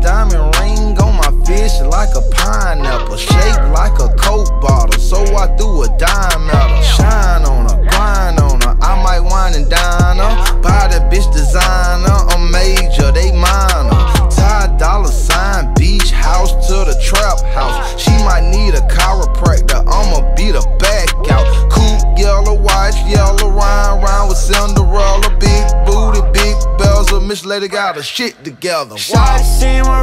Diamond ring on my fish like a pineapple. Shaped like a Coke bottle, so I threw a dime at her. Shine on her, grind on her. I might wine and dine her. Buy that bitch designer, a major, they minor. Tie dollar sign, beach house to the trap house. Miss Lady got her shit together. Wow.